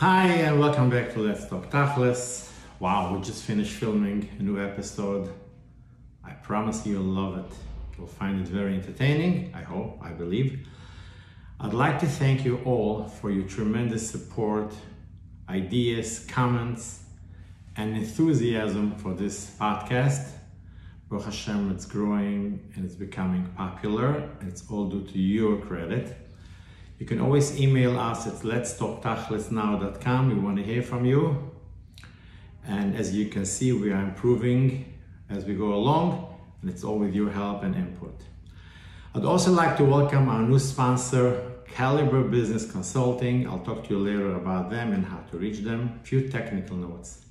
Hi, and welcome back to Let's Talk Tachlis. Wow, we just finished filming a new episode. I promise you'll love it. You'll find it very entertaining, I hope, I believe. I'd like to thank you all for your tremendous support, ideas, comments, and enthusiasm for this podcast. Baruch Hashem, it's growing and it's becoming popular. It's all due to your credit. You can always email us at letstalktachlisnow.com. We want to hear from you. And as you can see, we are improving as we go along, and it's all with your help and input. I'd also like to welcome our new sponsor, Caliber Business Consulting. I'll talk to you later about them and how to reach them. A few technical notes.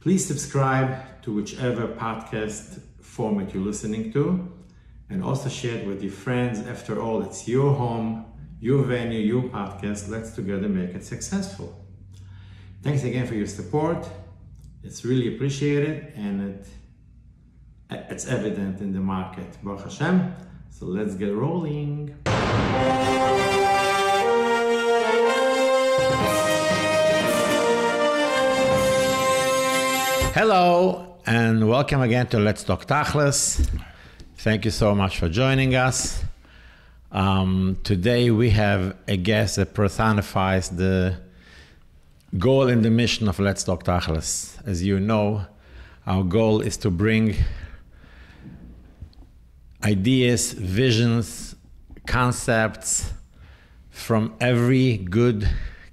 Please subscribe to whichever podcast format you're listening to and also share it with your friends. After all, it's your home your venue, your podcast. Let's together make it successful. Thanks again for your support. It's really appreciated and it, it's evident in the market. Baruch Hashem. So let's get rolling. Hello and welcome again to Let's Talk Tachlis. Thank you so much for joining us. Um, today we have a guest that personifies the goal and the mission of Let's Talk Tachlis. As you know, our goal is to bring ideas, visions, concepts from every good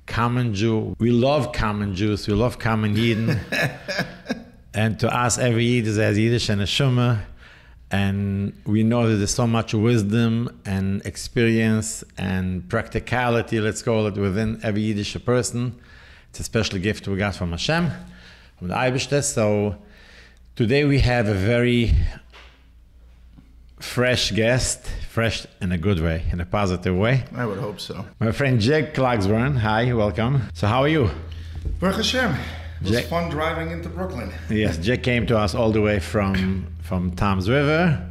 common Jew. We love common Jews, we love common Yidden. and to us, every Yid is as Yiddish and a Shumah and we know that there's so much wisdom and experience and practicality, let's call it, within every Yiddish person. It's a special gift we got from Hashem, from the Eibishter. So today we have a very fresh guest, fresh in a good way, in a positive way. I would hope so. My friend Jack Klagsbrun. Hi, welcome. So how are you? Baruch Hashem. It was Jack, fun driving into Brooklyn. yes, Jack came to us all the way from from Toms River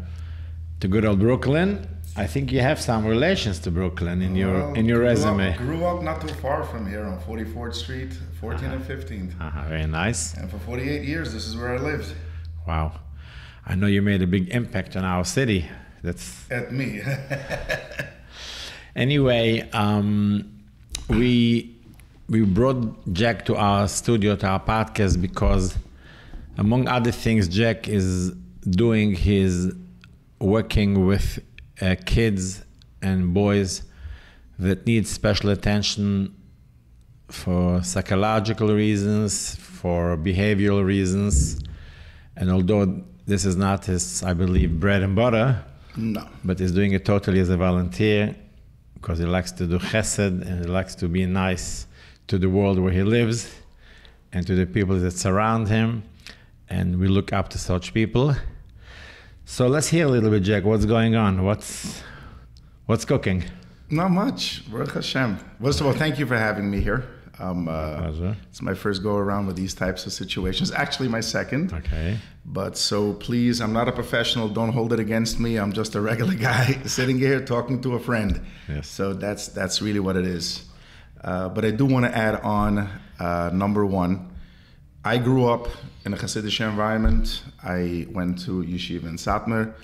to good old Brooklyn. I think you have some relations to Brooklyn in your well, in your grew resume. Up, grew up not too far from here on 44th Street, 14th uh-huh. and 15th. Uh-huh. Very nice. And for 48 years, this is where I lived. Wow, I know you made a big impact on our city. That's at me. anyway, um, we we brought Jack to our studio, to our podcast, because among other things, Jack is doing his working with uh, kids and boys that need special attention for psychological reasons, for behavioral reasons. And although this is not his, I believe, bread and butter, no. but he's doing it totally as a volunteer because he likes to do chesed and he likes to be nice to the world where he lives and to the people that surround him. And we look up to such people. So let's hear a little bit, Jack. What's going on? What's what's cooking? Not much. Baruch Hashem. First of all, thank you for having me here. Um, uh, it's my first go around with these types of situations. Actually, my second. Okay. But so please, I'm not a professional. Don't hold it against me. I'm just a regular guy sitting here talking to a friend. Yes. So that's that's really what it is. Uh, but I do want to add on uh, number one. I grew up in a Hasidic environment. I went to Yeshiva in Satmar.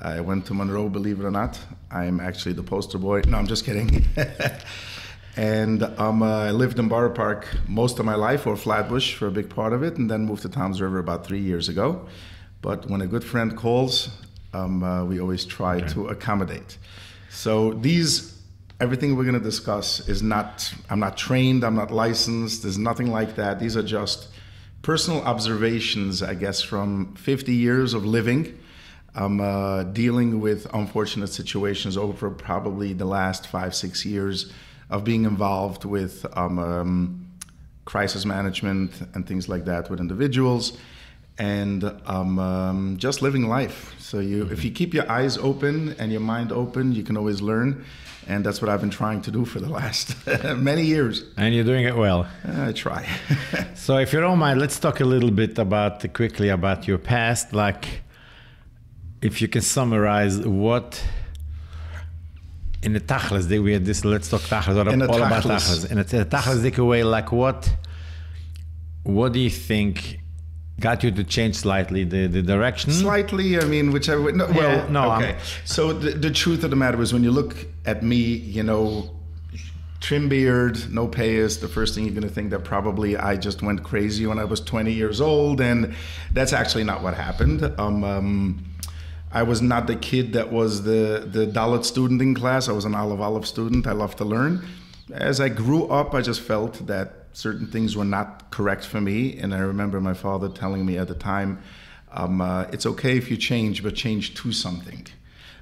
I went to Monroe, believe it or not. I'm actually the poster boy. No, I'm just kidding. and um, uh, I lived in Borough Park most of my life, or Flatbush for a big part of it, and then moved to Toms River about three years ago. But when a good friend calls, um, uh, we always try okay. to accommodate. So these everything we're going to discuss is not i'm not trained i'm not licensed there's nothing like that these are just personal observations i guess from 50 years of living i'm uh, dealing with unfortunate situations over probably the last five six years of being involved with um, um, crisis management and things like that with individuals and um, um, just living life. So you, mm-hmm. if you keep your eyes open and your mind open, you can always learn and that's what I've been trying to do for the last many years. And you're doing it well. I try. so, if you don't mind, let's talk a little bit about quickly about your past. Like, if you can summarize what in the tachlis, we had this let's talk tachlis, all, In the all about tachlis. tachlis. In a tachlis dik way, like what? What do you think got you to change slightly the, the direction? Slightly, I mean, whichever way. No, well, no, okay. I'm- so the, the truth of the matter is, when you look at me, you know, trim beard, no payas, the first thing you're going to think that probably I just went crazy when I was 20 years old, and that's actually not what happened. Um, um, I was not the kid that was the the Dalit student in class. I was an Aleph Aleph student. I love to learn. As I grew up, I just felt that certain things were not correct for me, and I remember my father telling me at the time, um, uh, "It's okay if you change, but change to something."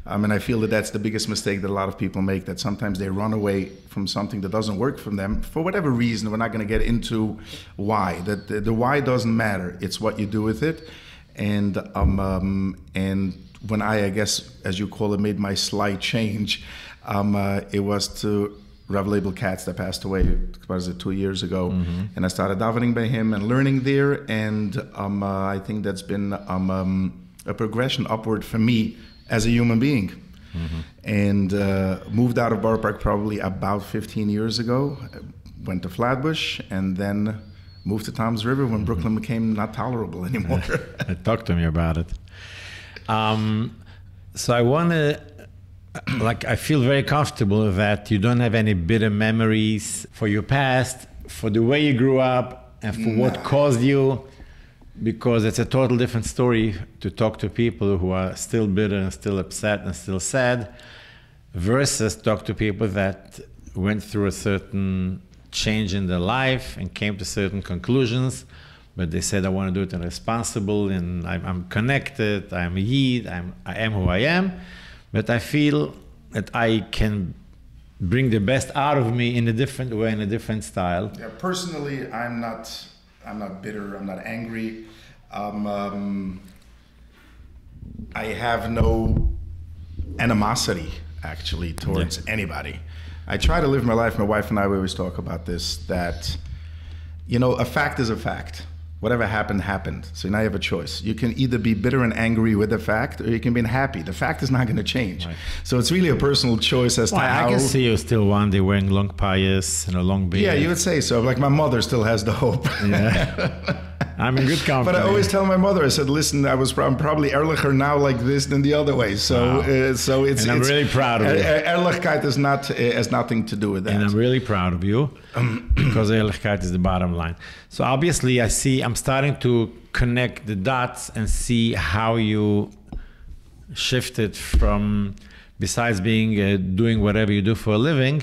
Um, and I feel that that's the biggest mistake that a lot of people make. That sometimes they run away from something that doesn't work for them for whatever reason. We're not going to get into why. That the, the why doesn't matter. It's what you do with it. And um, um, and when I, I guess, as you call it, made my slight change, um, uh, it was to Rav Label Katz that passed away. What was it two years ago? And I started davening by him and learning there. And um, uh, I think that's been um, um, a progression upward for me as a human being. And uh, moved out of Borough Park probably about 15 years ago. Went to Flatbush and then moved to Toms River when Brooklyn became not tolerable anymore. Talk to me about it. Um, so I want to, like, I feel very comfortable that you don't have any bitter memories for your past, for the way you grew up, and for what caused you, because it's a total different story to talk to people who are still bitter and still upset and still sad, versus talk to people that went through a certain change in their life and came to certain conclusions but they said I want to do it and responsible and I'm, I'm connected, I'm a Yid, I'm, I am who I am, but I feel that I can bring the best out of me in a different way, in a different style. Yeah, personally, I'm not. I'm not bitter. I'm not angry. Um, um, I have no animosity actually towards anybody. I try to live my life. My wife and I we always talk about this. That you know, a fact is a fact. Whatever happened, happened. So now you have a choice. You can either be bitter and angry with the fact, or you can be happy. The fact is not going to change. Right. So it's really a personal choice as Well, to how. I can see you still one day wearing long payas and a long beard. yeah, you would say so. Like my mother still has the hope. Yeah. I'm in good company. But I always tell my mother, I said, "Listen, I was I'm probably ehrlicher now like this than the other way." So, Wow. uh, so it's. And I'm it's, really proud of you. uh, Ehrlichkeit is not uh, has nothing to do with that. and I'm really proud of you because ehrlichkeit is the bottom line. So obviously, I see I'm starting to connect the dots and see how you shifted from besides being uh, doing whatever you do for a living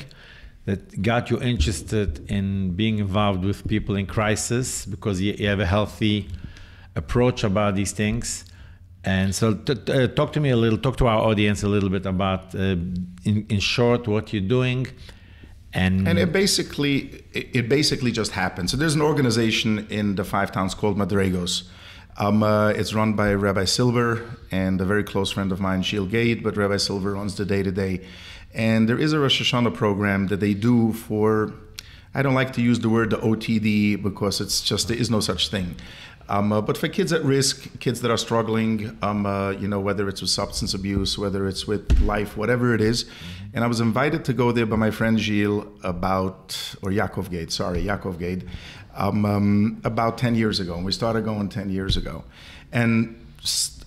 that got you interested in being involved with people in crisis because you, you have a healthy approach about these things and so uh, talk to me a little talk to our audience a little bit about uh, in, in short what you're doing and, and it basically it basically just happened. So there's an organization in the five towns called Madregos. Um, uh, it's run by Rabbi Silver and a very close friend of mine, Sheil Gate, but Rabbi Silver runs the day to day. And there is a Rosh Hashanah program that they do for, I don't like to use the word the OTD because it's just, there is no such thing. Um, uh, but for kids at risk, kids that are struggling, um, uh, you know, whether it's with substance abuse, whether it's with life, whatever it is. And I was invited to go there by my friend Gilles about, or Yaakov Gate, sorry, Yaakov Gate, um, um, about 10 years ago. And we started going 10 years ago. And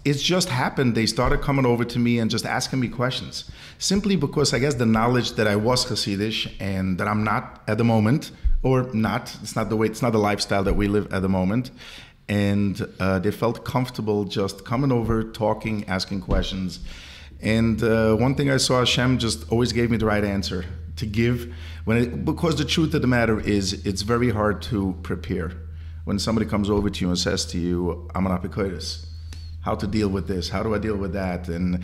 it's just happened. They started coming over to me and just asking me questions, simply because I guess the knowledge that I was Hasidish and that I'm not at the moment, or not. It's not the way. It's not the lifestyle that we live at the moment. And uh, they felt comfortable just coming over, talking, asking questions. And uh, one thing I saw, Hashem just always gave me the right answer to give. When it, because the truth of the matter is, it's very hard to prepare. When somebody comes over to you and says to you, "I'm an apikoidus," how to deal with this? How do I deal with that? And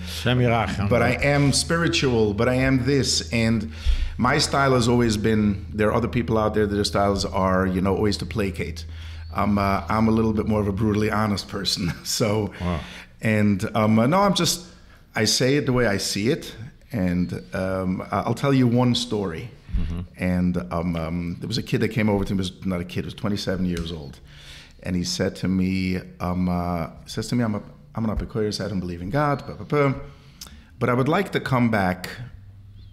but I am spiritual, but I am this. And my style has always been there are other people out there that their styles are, you know, always to placate. I'm, uh, I'm a little bit more of a brutally honest person. So, Wow. and um, uh, no, I'm just, I say it the way I see it. And um, I'll tell you one story. And um, um, there was a kid that came over to me, was not a kid, was 27 years old. And he said to me, um, uh, says to me, I'm, a, I'm an Epicurean, I don't believe in God, blah, blah, blah. but I would like to come back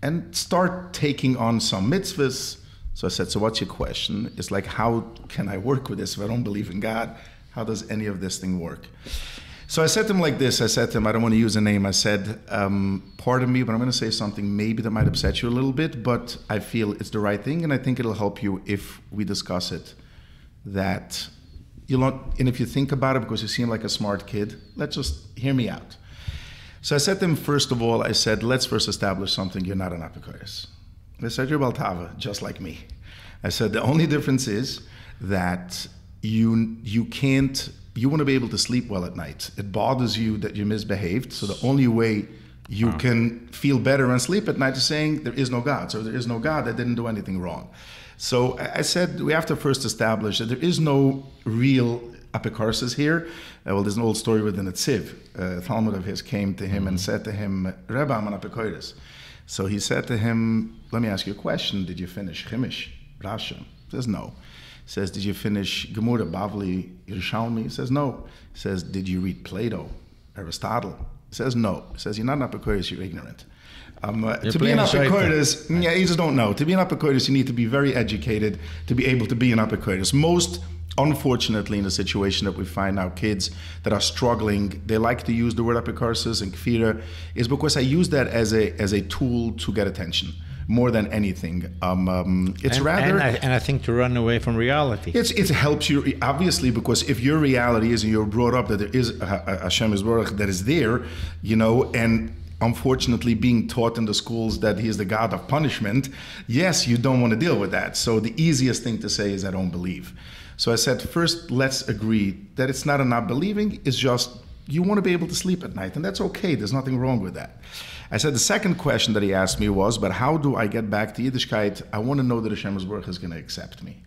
and start taking on some mitzvahs. So I said, So what's your question? It's like, How can I work with this if I don't believe in God? How does any of this thing work? So I said to him like this I said to him, I don't want to use a name. I said, um, Pardon me, but I'm going to say something maybe that might upset you a little bit, but I feel it's the right thing, and I think it'll help you if we discuss it. That you'll not, and if you think about it, because you seem like a smart kid, let's just hear me out. So I said to him, first of all, I said, let's first establish something. You're not an apikoris. I said, you're Baltava, just like me. I said, the only difference is that you you can't you want to be able to sleep well at night. It bothers you that you misbehaved. So the only way you can feel better and sleep at night is saying there is no God. So there is no God. I didn't do anything wrong. So I said we have to first establish that there is no real apicorsis here. Uh, well, there's an old story within the Tziv. Uh, Talmud of his came to him mm-hmm. and said to him, Rebbe, I'm an. So he said to him, let me ask you a question. Did you finish Chimish, Rashi? He says, no. He says, did you finish Gemara, Bavli, Yerushalmi? He says, no. He says, did you read Plato, Aristotle? He says, no. He says, you're not an apicortis, you're ignorant. Um, uh, to be an apicortis, yeah, you just don't know. To be an upper apicortis, you need to be very educated to be able to be an upper apicortis. Most unfortunately, in the situation that we find now, kids that are struggling, they like to use the word apicorsis and kfira, is because I use that as a as a tool to get attention more than anything. Um, um, it's and, rather, and I, and I, think to run away from reality. It's, it helps you obviously because if your reality is and you're brought up that there is a, a Hashem is that is there, you know, and unfortunately being taught in the schools that he is the god of punishment, yes, you don't want to deal with that. So the easiest thing to say is I don't believe. So I said, first, let's agree that it's not a not believing, it's just you want to be able to sleep at night, and that's okay. There's nothing wrong with that. I said the second question that he asked me was, but how do I get back to Yiddishkeit? I want to know that Hashem's work is going to accept me.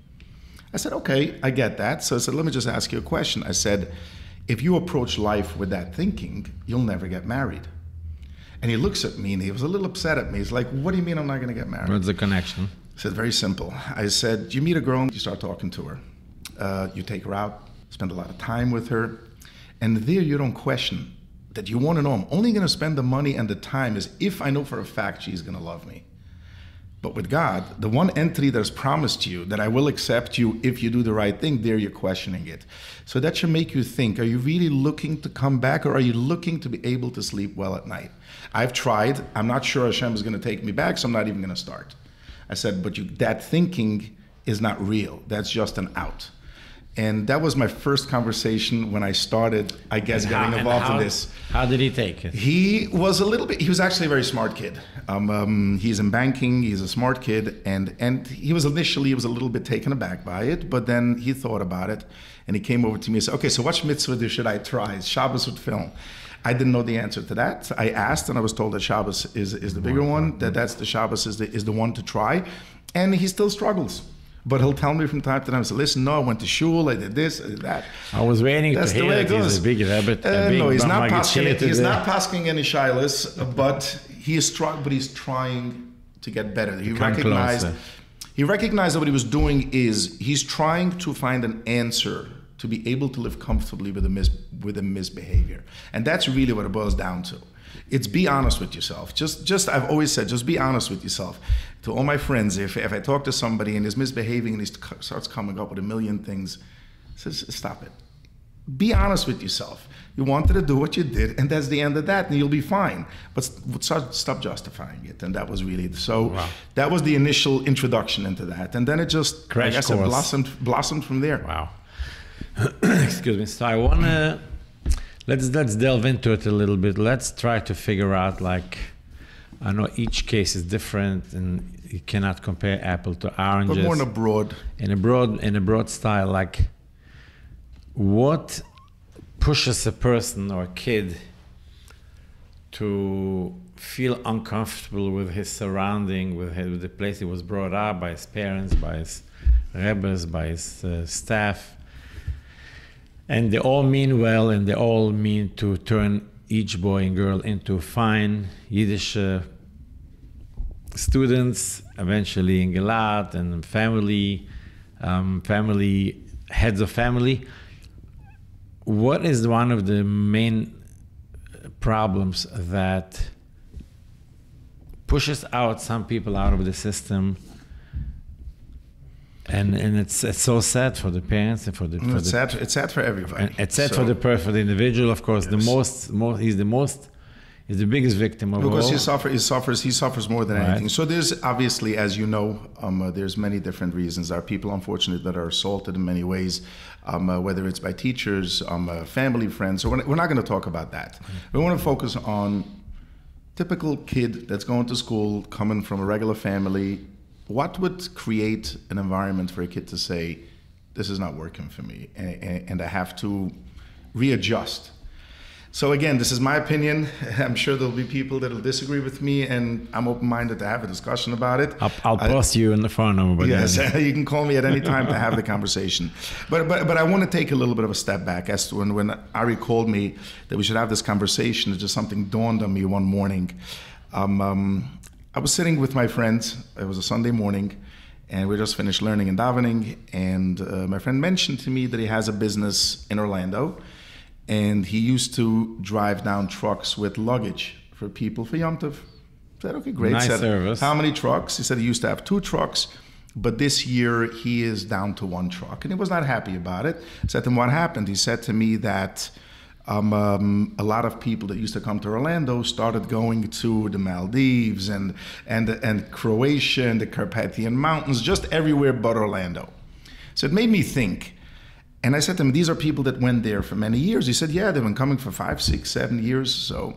I said, okay, I get that. So I said, let me just ask you a question. I said, if you approach life with that thinking, you'll never get married. And he looks at me and he was a little upset at me. He's like, What do you mean I'm not going to get married? What's the connection? I said, Very simple. I said, You meet a girl, you start talking to her. Uh, you take her out, spend a lot of time with her. And there you don't question that you want to know I'm only going to spend the money and the time is if I know for a fact she's going to love me. But with God, the one entity that's promised you that I will accept you if you do the right thing, there you're questioning it. So that should make you think are you really looking to come back or are you looking to be able to sleep well at night? I've tried. I'm not sure Hashem is going to take me back, so I'm not even going to start. I said, but you, that thinking is not real. That's just an out. And that was my first conversation when I started, I guess, getting involved how, in this. How did he take it? He was a little bit, he was actually a very smart kid. Um, um, he's in banking, he's a smart kid. And, and he was initially, he was a little bit taken aback by it, but then he thought about it and he came over to me and said, okay, so what mitzvah should I try? Shabbos with film. I didn't know the answer to that. I asked, and I was told that Shabbos is, is the bigger one. That that's the Shabbos is the is the one to try, and he still struggles. But he'll tell me from time to time, so listen, no, I went to shul, I did this, I did that. I was waiting That's to hear that he's a big rabbit. Uh, no, he's not passing. He's not passing any shilas, but he is trying. But he's trying to get better. He recognized. He recognized that what he was doing is he's trying to find an answer to be able to live comfortably with a mis- with a misbehavior, and that's really what it boils down to it's be honest with yourself. Just, just I've always said, just be honest with yourself. To all my friends, if, if I talk to somebody and is misbehaving and he starts coming up with a million things, says, stop it. Be honest with yourself. You wanted to do what you did, and that's the end of that, and you'll be fine. But stop justifying it, and that was really so. Wow. That was the initial introduction into that, and then it just, Crash I guess, it blossomed blossomed from there. Wow. Excuse me. So I wanna let's let's delve into it a little bit. Let's try to figure out like I know each case is different and you cannot compare apple to oranges. But more in a broad in a broad in a broad style, like what pushes a person or a kid to feel uncomfortable with his surrounding, with, his, with the place he was brought up by his parents, by his rebbes, by his uh, staff and they all mean well and they all mean to turn each boy and girl into fine Yiddish uh, students, eventually in Gilat and family, um, family heads of family. What is one of the main problems that pushes out some people out of the system. And and it's it's so sad for the parents and for the, for it's the sad. It's sad for everybody. and it's sad So- for the per for the individual, of course. The most, most he's the most, he's the biggest victim of because all. he suffers. He suffers. He suffers more than Right. anything. So there's obviously, as you know, um, uh, there's many different reasons. There are people, unfortunate, that are assaulted in many ways, um, uh, whether it's by teachers, um, uh, family, friends. So we're, we're not going to talk about that. We want to focus on typical kid that's going to school, coming from a regular family. What would create an environment for a kid to say, "This is not working for me," and, and, I have to readjust? So again, this is my opinion. I'm sure there'll be people that'll disagree with me, and I'm open-minded to have a discussion about it. I'll, I'll you in the phone number. Yes, you can call me at any time to have the conversation. But but but I want to take a little bit of a step back. As to when when Ari called me that we should have this conversation, it just something dawned on me one morning. Um, um, I was sitting with my friends. It was a Sunday morning, and we just finished learning and davening. And uh, my friend mentioned to me that he has a business in Orlando, and he used to drive down trucks with luggage for people for Yom Tov. I said, okay, great. Nice Said, service. How many trucks? He said he used to have two trucks, but this year he is down to one truck, and he was not happy about it. I said to him, "What happened?" He said to me that um, um, a lot of people that used to come to Orlando started going to the Maldives and and and Croatia and the Carpathian Mountains, just everywhere but Orlando. So it made me think. And I said to him, These are people that went there for many years. He said, Yeah, they've been coming for five, six, seven years. So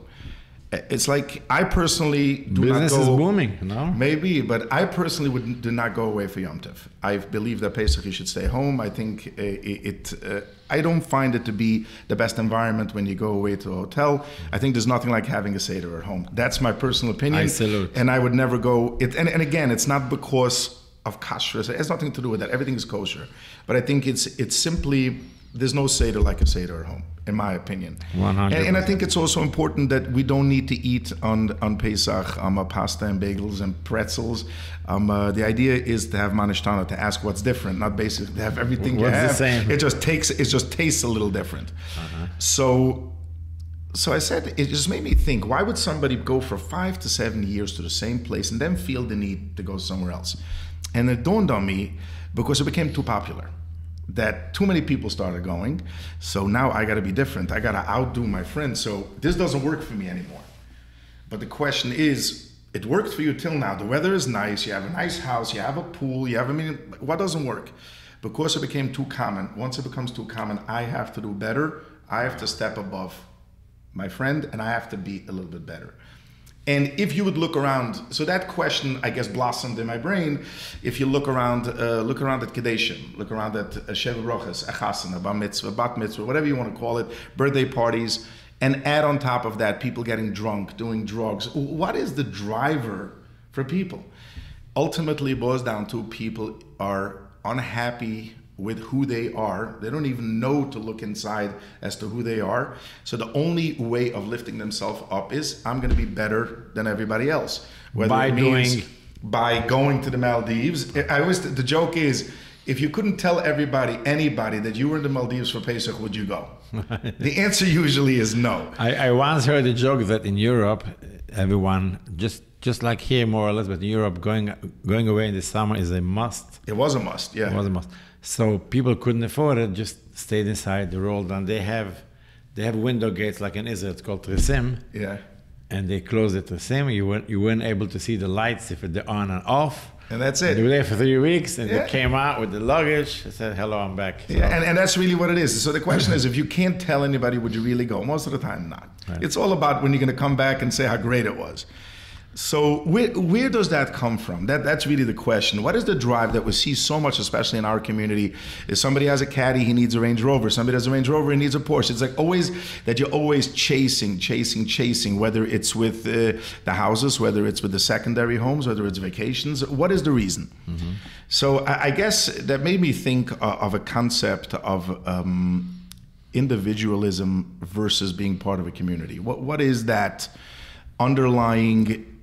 it's like I personally do business not is go. booming, you know. Maybe, but I personally would do not go away for Yom Tov. I believe that Pesach you should stay home. I think uh, it. it uh, I don't find it to be the best environment when you go away to a hotel. I think there's nothing like having a seder at home. That's my personal opinion. I salute. And I would never go. It, and, and again, it's not because of kashrus. It has nothing to do with that. Everything is kosher. But I think it's it's simply there's no seder like a seder at home, in my opinion. 100%. And, and I think it's also important that we don't need to eat on on Pesach um, uh, pasta and bagels and pretzels. Um, uh, the idea is to have manishtana to ask what's different, not basically to have everything you What's the same? It just takes it just tastes a little different. Uh-huh. So so I said it just made me think why would somebody go for five to seven years to the same place and then feel the need to go somewhere else and it dawned on me because it became too popular that too many people started going. So now i got to be different. I got to outdo my friends. So this doesn't work for me anymore. But the question is it worked for you till now. The weather is nice. You have a nice house. You have a pool. You have a mean what doesn't work? Because it became too common. Once it becomes too common i have to do better. I have to step above my friend, and I have to be a little bit better. And if you would look around, so that question, I guess, blossomed in my brain. If you look around, uh, look around at Kadeshim, look around at uh, Sheva Brachos, a Chasana, Bar Mitzvah, Bat Mitzvah, whatever you want to call it, birthday parties, and add on top of that people getting drunk, doing drugs. What is the driver for people? Ultimately, boils down to people are unhappy with who they are. They don't even know to look inside as to who they are. So the only way of lifting themselves up is I'm going to be better than everybody else. Whether By doing- by going to the Maldives. I always the joke is if you couldn't tell everybody anybody that you were in the Maldives for Pesach, would you go? the answer usually is no. I, I once heard a joke that in Europe, everyone just just like here more or less, but in Europe, going going away in the summer is a must. It was a must. Yeah. It was a must. So people couldn't afford it, just stayed inside. They rolled down. They have they have window gates like in Israel. It's called tresim, yeah. and they closed the tresim. You weren't you weren't able to see the lights if they're on and off. And that's it. They were there for three weeks, and Yeah. they came out with the luggage. They said, "Hello, I'm back." So- Yeah, and, and that's really what it is. So the question is, if you can't tell anybody, would you really go? Most of the time, not. Right. It's all about when you're going to come back and say how great it was. So where, where does that come from? That that's really the question. What is the drive that we see so much, especially in our community? If somebody has a caddy, he needs a Range Rover. Somebody has a Range Rover, he needs a Porsche. It's like always that you're always chasing, chasing, chasing. Whether it's with uh, the houses, whether it's with the secondary homes, whether it's vacations. What is the reason? So I, I guess that made me think uh, of a concept of. Um, individualism versus being part of a community. What what is that underlying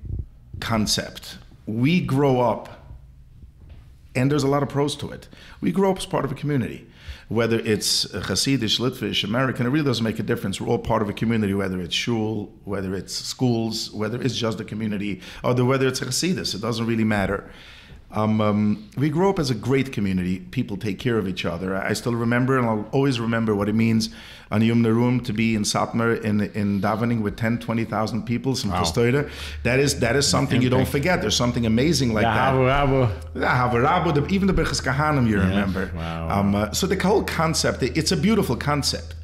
concept? We grow up and there's a lot of pros to it. We grow up as part of a community. Whether it's Hasidic, Litvish, American, it really doesn't make a difference. We're all part of a community, whether it's shul, whether it's schools, whether it's just the community, or whether it's Hasidus. It doesn't really matter. Um, um, we grew up as a great community. People take care of each other. I still remember, and I'll always remember what it means on Yom Nerum to be in Satmar in, in davening with 10, 20,000 people, some Wow. That is that is something you don't forget. There's something amazing like Yeah, that. Abu. Yeah, Havarabu, the, even the Birchas Kahanim, you remember. wow. Um, uh, so the whole concept, it- it's a beautiful concept.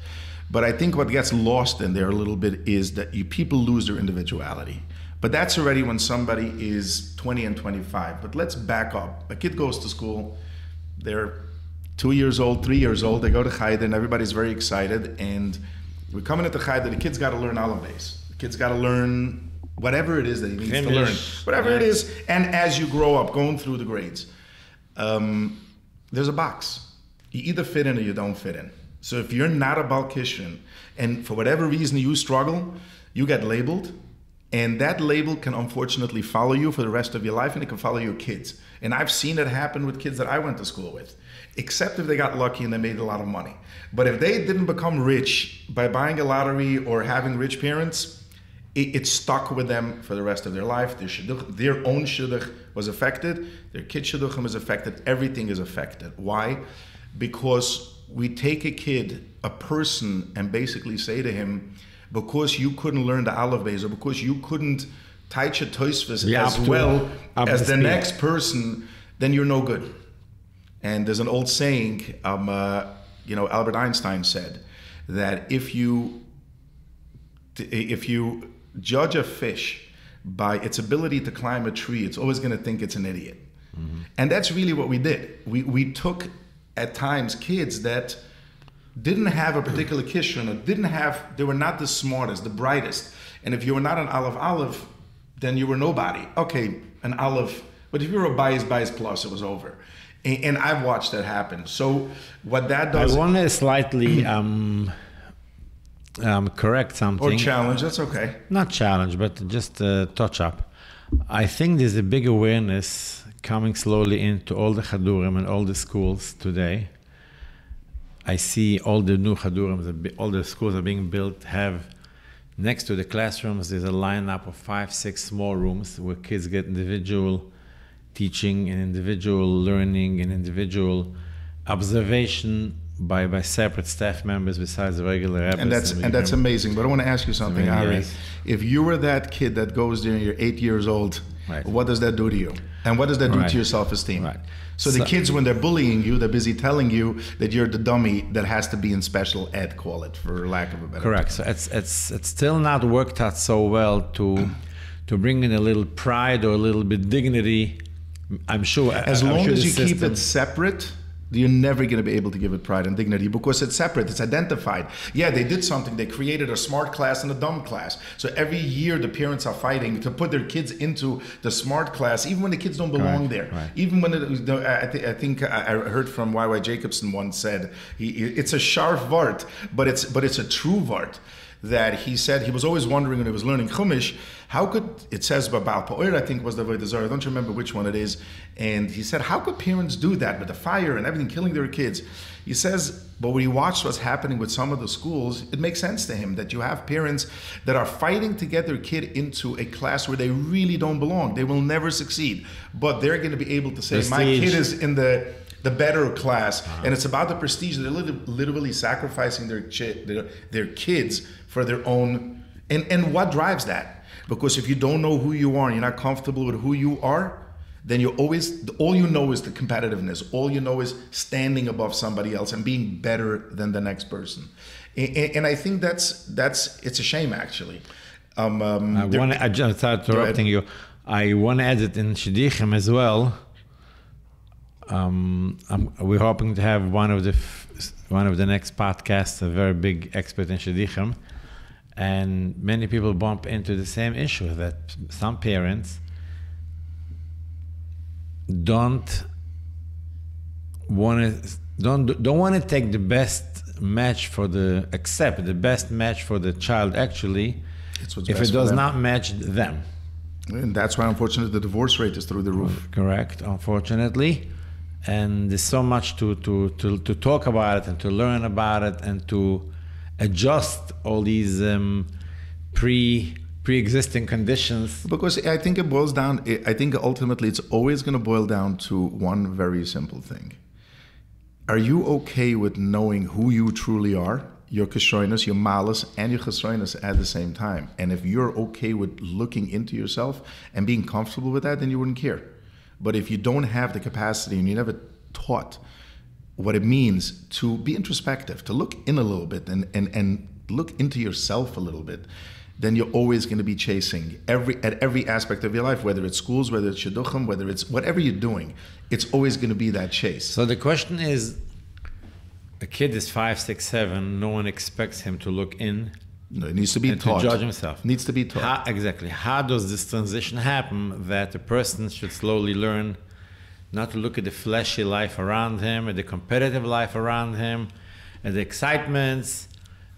But I think what gets lost in there a little bit is that you people lose their individuality. But that's already when somebody is 20 and 25. But let's back up. A kid goes to school, they're two years old, three years old, they go to Chayda, and everybody's very excited. And we're coming into Chayda, the kid's got to learn base. The kid's got to learn whatever it is that he needs to learn. Finish. Whatever it is. And as you grow up, going through the grades, um, there's a box. You either fit in or you don't fit in. So if you're not a Balkishan and for whatever reason you struggle, you get labeled. And that label can unfortunately follow you for the rest of your life and it can follow your kids. And I've seen it happen with kids that I went to school with, except if they got lucky and they made a lot of money. But if they didn't become rich by buying a lottery or having rich parents, it, it stuck with them for the rest of their life. Their, shidduch, their own shidduch was affected. Their kid shidduchim is affected. Everything is affected. Why? Because we take a kid, a person, and basically say to him, because you couldn't learn the Aleph Beis or because you couldn't Taicha Toisvis Yeah, as well as the next person, then you're no good. And there's an old saying, um, uh, you know, Albert Einstein said that if you if you judge a fish by its ability to climb a tree, it's always going to think it's an idiot. And that's really what we did. We we took at times kids that didn't have a particular kishon didn't have they were not the smartest, the brightest. And if you were not an aleph aleph, then you were nobody. Okay, an olive, but if you were a beis beis plus, it was over. And, and I've watched that happen. So what that does, I want to slightly um, um, correct something. or challenge, that's okay. Not challenge, but just uh, touch up. I think there's a big awareness coming slowly into all the Chadurim and all the schools today. I see all the new bi- all the schools are being built have next to the classrooms there's a lineup of five, six small rooms where kids get individual teaching and individual learning and individual observation by, by separate staff members besides the regular rabbis. and that's and that's amazing. But I want to ask you something, Ari. yes. If you were that kid that goes there and you're eight years old, Right. what does that do to you? And what does that do Right. to your self-esteem? Right. So, the kids, when they're bullying you, they're busy telling you that you're the dummy that has to be in special ed, call it, for lack of a better. Correct. So it's it's it's still not worked out so well to to bring in a little pride or a little bit dignity. I'm sure As I'm long sure as you keep it separate, you're never going to be able to give it pride and dignity because it's separate. It's identified. Yeah, they did something. They created a smart class and a dumb class. So every year, the parents are fighting to put their kids into the smart class, even when the kids don't belong Correct, there. right. Even when it, I, thi- I think I heard from YY Jacobson once said he, it's a sharp vart, but it's but it's a true vart. That he said he was always wondering when he was learning Chumash, how could it says Babal Pa'or, I think was the Zarah, I don't remember which one it is. And he said, how could parents do that with the fire and everything, killing their kids? He says, but when he watched what's happening with some of the schools, it makes sense to him that you have parents that are fighting to get their kid into a class where they really don't belong. They will never succeed, but they're going to be able to say, my kid is in the the better class, uh-huh. and it's about the prestige. They're literally sacrificing their, their their kids for their own. And and what drives that? Because if you don't know who you are, and you're not comfortable with who you are, then you always all you know is the competitiveness. All you know is standing above somebody else and being better than the next person. And, and- I think that's that's it's a shame actually. Um, um, I want I just started interrupting you. I want to add it in Shidduchim as well. Um, I'm, we're hoping to have one of the f- one of the next podcasts, a very big expert in Shidduchim, and many people bump into the same issue that some parents don't want to don't don't want to take the best match for the accept the best match for the child actually if it does not match them. And that's why unfortunately the divorce rate is through the roof. correct unfortunately. And there's so much to, to, to, to talk about it and to learn about it and to adjust all these um, pre pre-existing conditions because i think it boils down i think ultimately it's always going to boil down to one very simple thing are you okay with knowing who you truly are your kashoinus, your malas, and your chesroinus at the same time. And if you're okay with looking into yourself and being comfortable with that, then you wouldn't care. But if you don't have the capacity and you never taught what it means to be introspective, to look in a little bit and, and, and look into yourself a little bit, then you're always going to be chasing every at every aspect of your life, whether it's schools, whether it's shidduchim, whether it's whatever you're doing, it's always going to be that chase. So the question is, a kid is five, six, seven. No one expects him to look in. No, it needs to be and taught. to judge himself. Needs to be taught. How, exactly. How does this transition happen that a person should slowly learn not to look at the fleshy life around him, at the competitive life around him, at the excitements,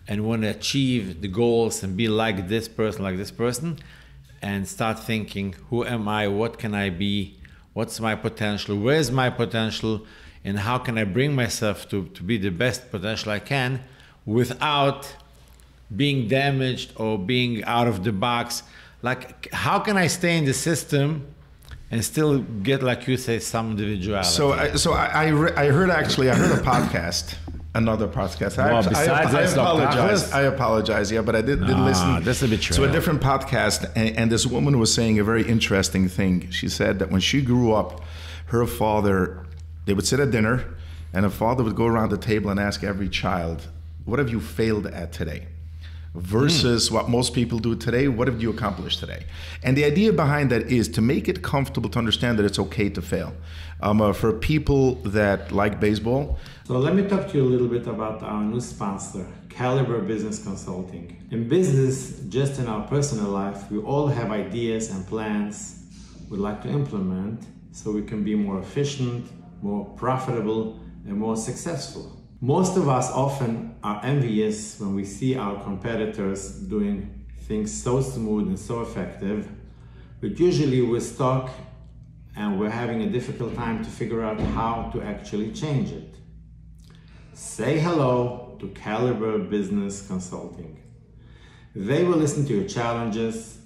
and want to achieve the goals and be like this person, like this person, and start thinking, who am I? What can I be? What's my potential? Where's my potential? and how can I bring myself to, to be the best potential I can without being damaged or being out of the box. Like, how can I stay in the system and still get, like you say, some individuality? So, I, so I, I, re- I heard actually, I heard a podcast. Another podcast. I, Well, I- besides I, Let's Talk apologize. I apologize. Yeah, but I did, did Ah, listen that's a to a different podcast, and, and this woman was saying a very interesting thing. She said that when she grew up, her father, they would sit at dinner, and her father would go around the table and ask every child, "What have you failed at today?" Versus what most people do today. What have you accomplished today? And the idea behind that is to make it comfortable to understand that it's okay to fail. Um, uh, for people that like baseball, So let me talk to you a little bit about our new sponsor, Caliber Business Consulting. In business, just in our personal life, we all have ideas and plans we'd like to implement so we can be more efficient, more profitable, and more successful. Most of us often are envious when we see our competitors doing things so smooth and so effective, but usually we're stuck and we're having a difficult time to figure out how to actually change it. Say hello to Caliber Business Consulting. They will listen to your challenges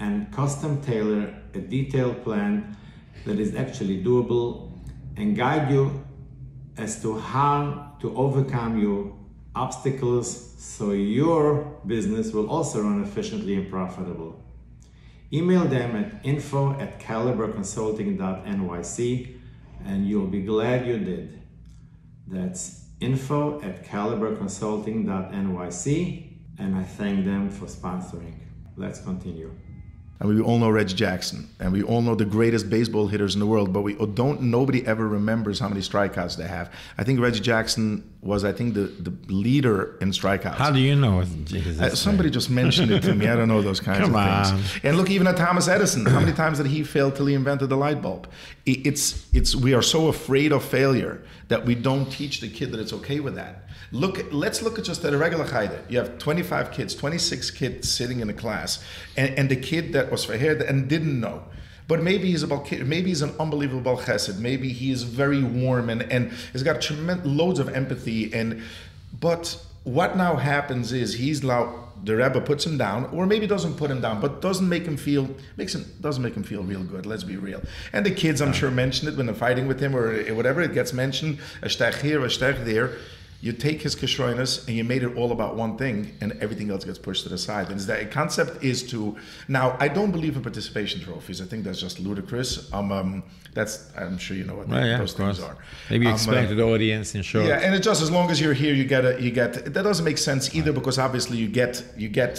and custom tailor a detailed plan that is actually doable and guide you as to how to overcome your obstacles so your business will also run efficiently and profitable. Email them at info at caliberconsulting.nyc and you'll be glad you did. That's info at caliberconsulting.nyc and I thank them for sponsoring. Let's continue. And we all know Reggie Jackson, and we all know the greatest baseball hitters in the world, but we don't. Nobody ever remembers how many strikeouts they have. I think Reggie Jackson was, I think, the, the leader in strikeouts. How do you know? Jesus Uh, somebody just mentioned it to me. I don't know those kinds Come of things. on. And look, even at Thomas Edison, how many times did he fail till he invented the light bulb? It's it's we are so afraid of failure that we don't teach the kid that it's okay with that. Look, let's look at just at a regular chayde. You have 25 kids, 26 kids sitting in a class, and, and the kid that was verheerd and didn't know. But maybe he's about maybe he's an unbelievable chesed. Maybe he is very warm and and he's got tremendous loads of empathy. And but what now happens is he's now the Rebbe puts him down, or maybe doesn't put him down, but doesn't make him feel makes him doesn't make him feel real good. Let's be real. And the kids, I'm sure, mention it when they're fighting with him or whatever. It gets mentioned. A stech here, a stech there. You take his kashroinus and you made it all about one thing, and everything else gets pushed to the side. And that, the concept is to now. I don't believe in participation trophies. I think that's just ludicrous. Um, um that's I'm sure you know what Well, yeah, those things are. Maybe you Um, explain uh, to the audience in short. yeah, and it just as long as you're here, you get a you get that doesn't make sense either because obviously you get you get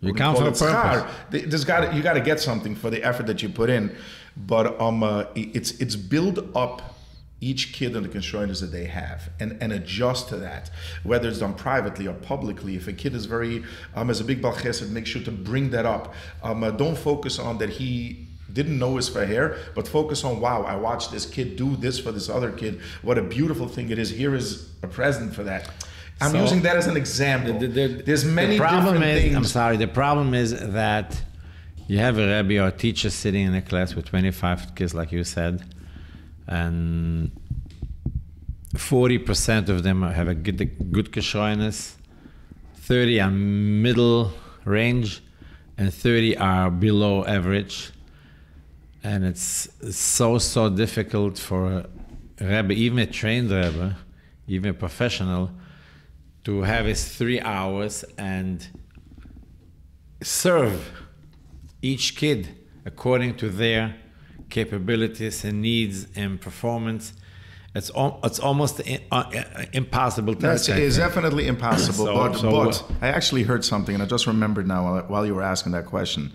You count for a purpose. There's got you got to get something for the effort that you put in, but um, uh, it's it's build up each kid and the constraints that they have and, and adjust to that whether it's done privately or publicly if a kid is very um, as a big bal chesed make sure to bring that up um, uh, don't focus on that he didn't know his hair, but focus on wow, I watched this kid do this for this other kid. What a beautiful thing it is. Here is a present for that. I'm So- using that as an example. The- the- There's many the problem different is, things. I'm sorry. The problem is that you have a rabbi or a teacher sitting in a class with 25 kids, like you said, and 40% of them have a good, good kashreiness, 30 are middle range, and 30 are below average. And it's so, so difficult for a Rebbe, even a trained Rebbe, even a professional, to have his three hours and serve each kid according to their capabilities and needs and performance. It's, al- it's almost in, uh, uh, impossible to That's it's definitely impossible. So- but so but I actually heard something, and I just remembered now while, while you were asking that question.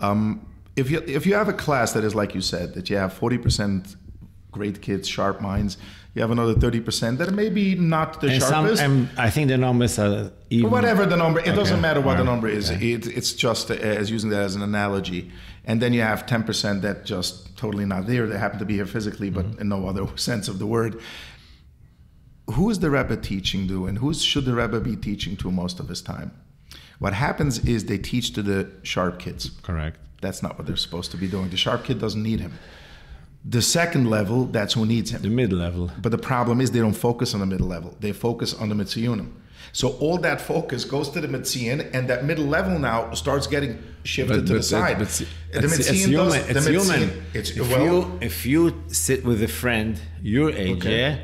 Um, if you if you have a class that is like you said that you have forty percent great kids, sharp minds, you have another thirty percent that are maybe not the and some, sharpest. and I think the numbers are even. Whatever the number, it doesn't matter what the number is. okay. It, it's just uh, as using that as an analogy. And then you have 10% that just totally not there. They happen to be here physically, but Mm-hmm. in no other sense of the word. Who is the Rebbe teaching to, and who should the Rebbe be teaching to most of his time? What happens is they teach to the sharp kids. Correct. That's not what they're supposed to be doing. The sharp kid doesn't need him. The second level, that's who needs him. The mid level. But the problem is they don't focus on the middle level. They focus on the metzuyanim. So all that focus goes to the metzuyan, and that middle level now starts getting shifted to the side. it's, the it's, it's human. does- It's human. It's if well, you if you sit with a friend your age, Okay. yeah,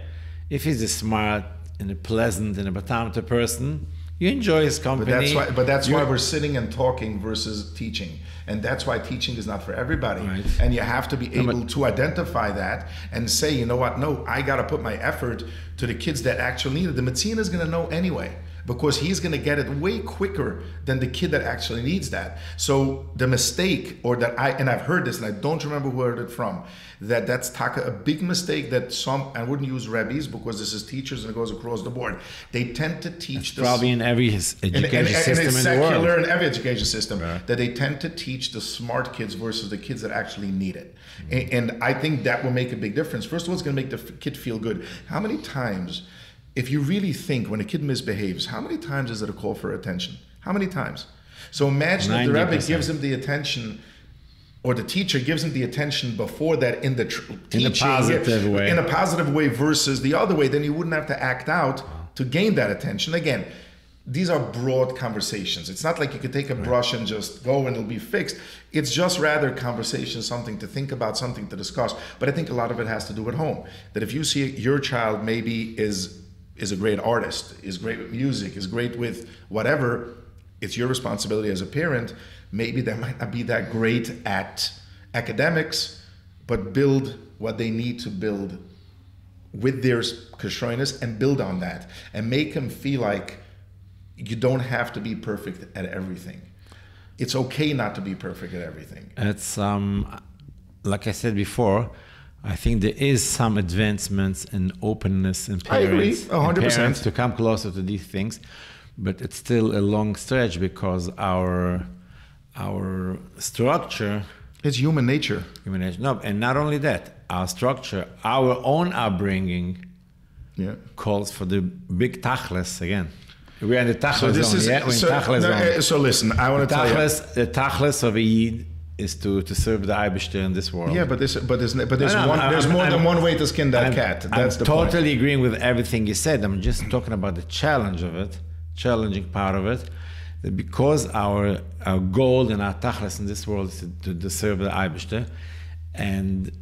if he's a smart and a pleasant and a batamta person, you enjoy his company. But that's why. But that's why we're sitting and talking versus teaching, and that's why teaching is not for everybody. Right. And you have to be able to identify that and say, you know what? No, I got to put my effort to the kids that actually need it. The Matina is going to know anyway. Because he's going to get it way quicker than the kid that actually needs that. So the mistake, or that I and I've heard this, and I don't remember who I heard it from, that that's taka a big mistake that some I wouldn't use rabbis because this is teachers and it goes across the board. They tend to teach this probably in every education and, and system it's in the secular world. in every education system that they tend to teach the smart kids versus the kids that actually need it mm-hmm. and, and i think that will make a big difference first of all it's going to make the kid feel good how many times if you really think when a kid misbehaves how many times is it a call for attention how many times so imagine if the rabbi gives him the attention or the teacher gives him the attention before that in the tr- In a teaching positive way. in a positive way versus the other way, then you wouldn't have to act out to gain that attention. Again, these are broad conversations. It's not like you could take a brush and just go and it'll be fixed. It's just rather conversation, something to think about, something to discuss. But I think a lot of it has to do at home. That if you see your child maybe is is a great artist, is great with music, is great with whatever, it's your responsibility as a parent. Maybe they might not be that great at academics, but build what they need to build with their kishronos and build on that and make them feel like you don't have to be perfect at everything. It's okay not to be perfect at everything. It's um, like I said before. I think there is some advancements in openness in I agree, parents, a hundred in percent. parents to come closer to these things, but it's still a long stretch because our our structure It's human nature. human nature- No, and not only that, our structure, our own upbringing Yeah. calls for the big tachlis again. We're in the tachlis So this zone, is yeah? So, no, uh, so listen, I want to tell you. The tachlis of a Yid is to, to serve the Eibishter in this world. Yeah, but this, but there's, but there's No, one. I'm- there's I'm- more than I'm- one way to skin that I'm, cat. I'm the totally point. agreeing with everything you said. I'm just talking about the challenge of it, challenging part of it. That because our our goal and our tachlis in this world is to, to serve the Eibishter, and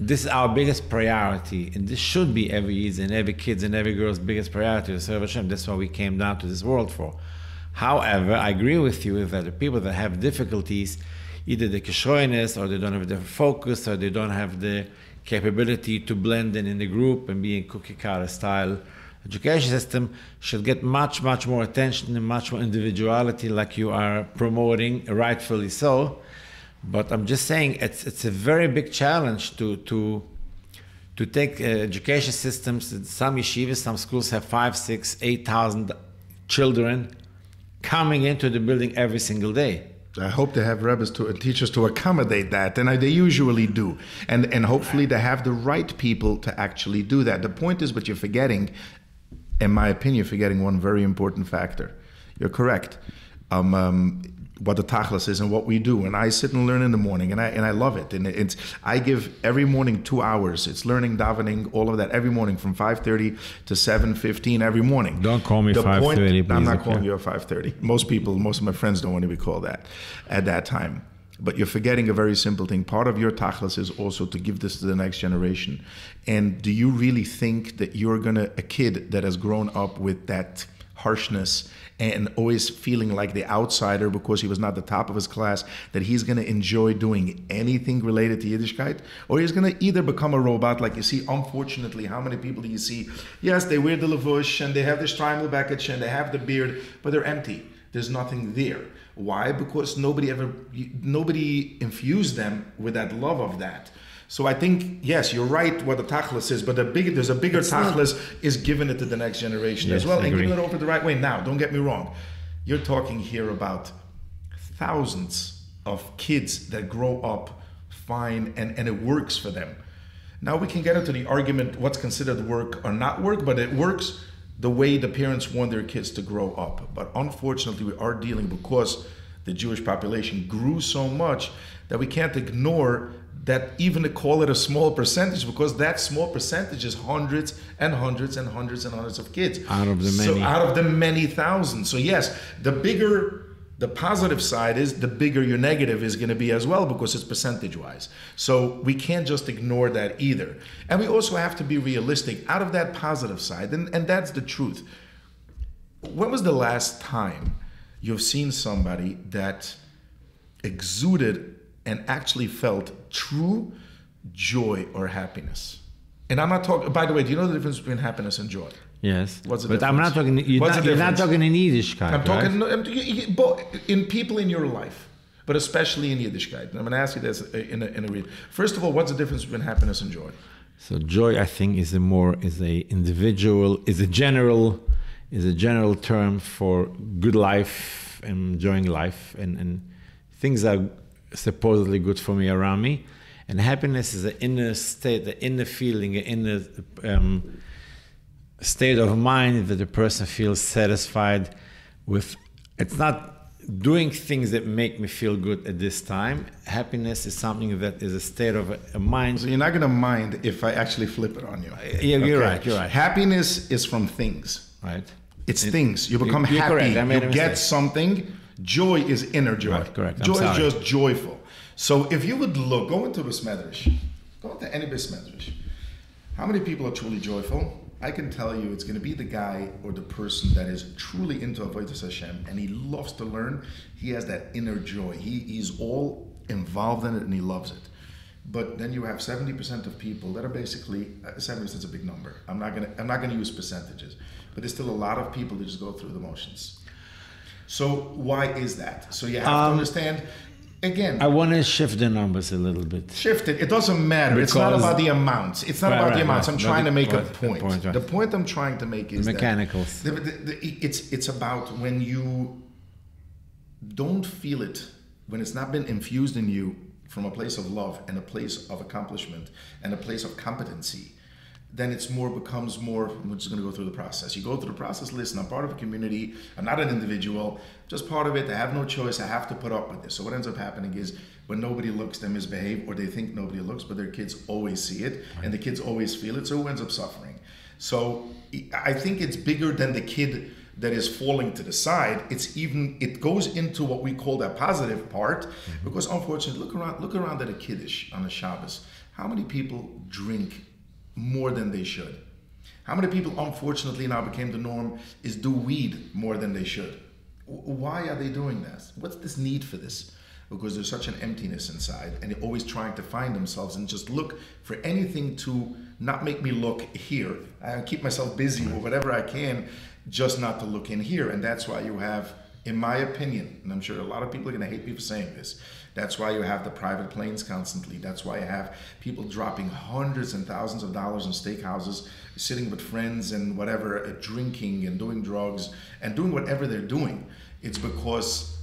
this is our biggest priority, and this should be every Yid's and every kid's and every girl's biggest priority to serve Hashem. That's what we came down to this world for. However, I agree with you that the people that have difficulties, either the kishronos or they don't have the focus or they don't have the capability to blend in in the group and be in cookie cutter style education system should get much much more attention and much more individuality like you are promoting rightfully so. But i'm just saying it's it's a very big challenge to to to take uh, education systems. Some yeshivas some schools have five six eight thousand children coming into the building every single day I hope they have rabbis to teachers to accommodate that, and I, they usually do. And and hopefully they have the right people to actually do that. The point is, but you're forgetting, in my opinion, you're forgetting one very important factor. You're correct. Um, um, what the tachlis is and what we do. And I sit and learn in the morning, and I and I love it. And it's I give every morning two hours. It's learning, davening, all of that every morning from five thirty to seven fifteen every morning. Don't call me five thirty. I'm not calling you at five thirty. Most people, most of my friends don't want to be called that at that time. But you're forgetting a very simple thing. Part of your tachlis is also to give this to the next generation. And do you really think that you're gonna a kid that has grown up with that harshness and always feeling like the outsider because he was not the top of his class, that he's going to enjoy doing anything related to Yiddishkeit, or he's going to either become a robot, like you see, unfortunately, how many people do you see? Yes, they wear the lavush and they have the Streimelbackage and they have the beard, but they're empty. There's nothing there. Why? Because nobody ever, nobody infused them with that love of that. So I think yes, you're right what the tachlis is, but the big, there's a bigger it's tachlis not. is giving it to the next generation yes, as well, and giving it over the right way. Now, don't get me wrong, you're talking here about thousands of kids that grow up fine and, and it works for them. Now we can get into the argument what's considered work or not work, but it works the way the parents want their kids to grow up. But unfortunately, we are dealing because the Jewish population grew so much that we can't ignore that even to call it a small percentage because that small percentage is hundreds and hundreds and hundreds and hundreds of kids. Out of the many. so out of the many thousands. So yes the bigger the positive side is the bigger your negative is going to be as well because it's percentage wise so we can't just ignore that either. And we also have to be realistic. Out of that positive side and, and that's the truth when was the last time you've seen somebody that exuded and actually felt true joy or happiness. And I'm not talking. By the way, do you know the difference between happiness and joy? Yes. What's the but difference? I'm not talking. You're, What's not, you're not talking in Yiddishkeit. I'm talking right? in people in your life, but especially in Yiddishkeit. I'm going to ask you this uh, in a, in a read. First of all, what's the difference between happiness and joy? So joy, I think, is a more is a individual, is a general, is a general term for good life, and enjoying life, and and things are supposedly good for me around me. And happiness is an inner state, the inner feeling, an inner um, state of mind that the person feels satisfied with. It's not doing things that make me feel good at this time. Happiness is something that is a state of a, a mind. So you're not going to mind if I actually flip it on you. Yeah, you're okay. right. You're right. Happiness is from things. Right. It's it, things. You become happy. You get something Joy is inner joy. Right, correct. Joy is just joyful. So if you would look, go into Beis Medrash, go into any Beis Medrash. How many people are truly joyful? I can tell you it's going to be the guy or the person that is truly into Avodas Hashem and he loves to learn. He has that inner joy. He, he's all involved in it and he loves it. But then you have 70% of people that are basically, 70% uh, is a big number. I'm not going to, I'm not going to use percentages, but there's still a lot of people that just go through the motions. So why is that? So you have um, to understand. Again, I want to shift the numbers a little bit. Shift it. It doesn't matter. It's not about the amounts. It's not right, about right, the amounts. Right. I'm trying to make a point. The point, the point, I'm trying to make is the mechanicals. The, the, the, it's it's about when you don't feel it when it's not been infused in you from a place of love and a place of accomplishment and a place of competency then it's more becomes more i'm just going to go through the process. You go through the process listen i'm part of a community i'm not an individual just part of it i have no choice i have to put up with this. So what ends up happening is when nobody looks they misbehave or they think nobody looks but their kids always see it and the kids always feel it so who ends up suffering? So i think it's bigger than the kid that is falling to the side. It's even it goes into what we call that positive part mm-hmm. because unfortunately look around look around at a kiddush on a shabbos. How many people drink more than they should. How many people, unfortunately, now became the norm is do weed more than they should? Why are they doing this? What's this need for this? Because there's such an emptiness inside, and they're always trying to find themselves and just look for anything to not make me look here. I keep myself busy or whatever I can, just not to look in here. And that's why you have, in my opinion, and I'm sure a lot of people are going to hate me for saying this, that's why you have the private planes constantly. That's why you have people dropping hundreds and thousands of dollars in steakhouses, sitting with friends and whatever, uh, drinking and doing drugs and doing whatever they're doing. It's because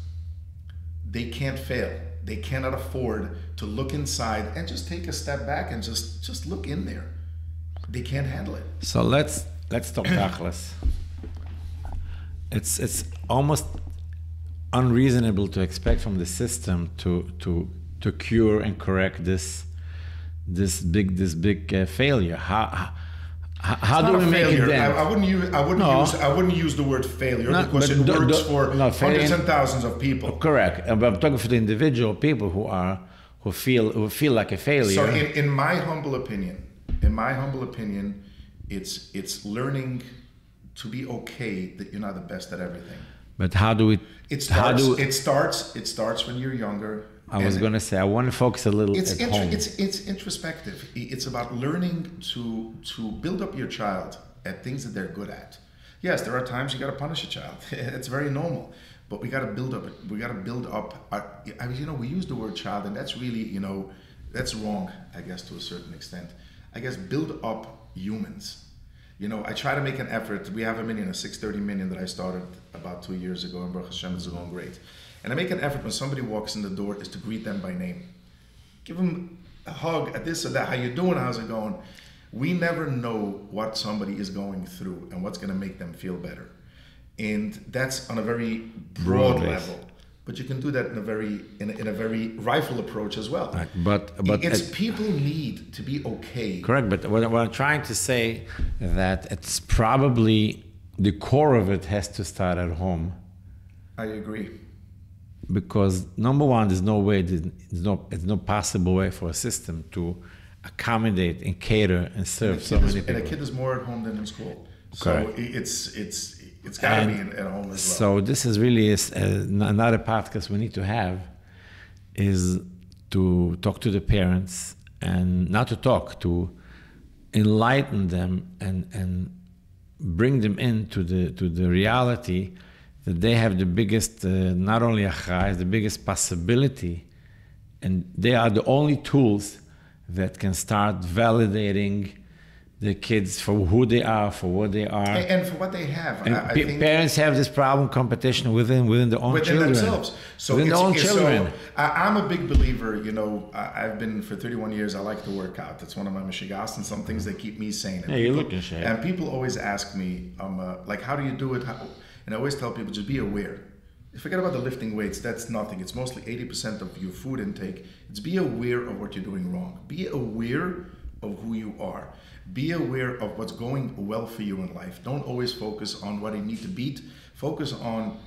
they can't fail. They cannot afford to look inside and just take a step back and just just look in there. They can't handle it. So let's let's talk tachlis. It's it's almost unreasonable to expect from the system to to to cure and correct this this big this big uh, failure. How how, how do we a make failure. it then? I, I wouldn't use I wouldn't No. use I wouldn't use the word failure No, because it do- works do- for no, hundreds and thousands of people. Correct. But I'm talking for the individual people who are who feel who feel like a failure. So in, in my humble opinion, in my humble opinion, it's it's learning to be okay that you're not the best at everything. But how do we? It how starts. do it starts. It starts when you're younger. I was going to say I want to focus a little It's intro, it's it's introspective. It's about learning to to build up your child at things that they're good at. Yes, there are times you got to punish a child. it's very normal, but we got to build up. We got to build up. Our, I mean, you know, we use the word child, and that's really you know that's wrong. I guess to a certain extent. I guess build up humans. You know, I try to make an effort. We have a million, a 630 million that I started about two years ago, and Baruch Hashem is going great. And I make an effort when somebody walks in the door is to greet them by name give them a hug at this or that. How you doing? How's it going? We never know what somebody is going through and what's going to make them feel better, and that's on a very broad Broad level. But you can do that in a very in a, in a very rifle approach as well. Right, but but it's at- people need to be okay. Correct, but what, what I'm trying to say that it's probably the core of it has to start at home I agree. because number one, there's no way, there's no, it's no possible way for a system to accommodate and cater and serve so Kid is- many and a kid is more at home than in school. So Correct. i- it's it's it's got to be at home as well. So this is really is, uh, another podcast we need to have is to talk to the parents and not to talk to enlighten them and and bring them into the to the reality that they have the biggest uh, not only achai, the biggest possibility and they are the only tools that can start validating the kids for who they are for what they are and, and for what they have, and I, I think parents have this problem competition within within their own within children. themselves. So within their own children. So I, I'm a big believer. You know, I, I've been for 31 years. I like to work out. That's one of my mishigas and some things that keep me sane. And Yeah, you people- look in shape. And people always ask me, um, uh, like, how do you do it? How, and I always tell people, just be aware. Forget about the lifting weights. That's nothing. It's mostly 80% of your food intake. It's be aware of what you're doing wrong. Be aware of who you are. Be aware of what's going well for you in life. Don't always focus on what I need to beat. Focus on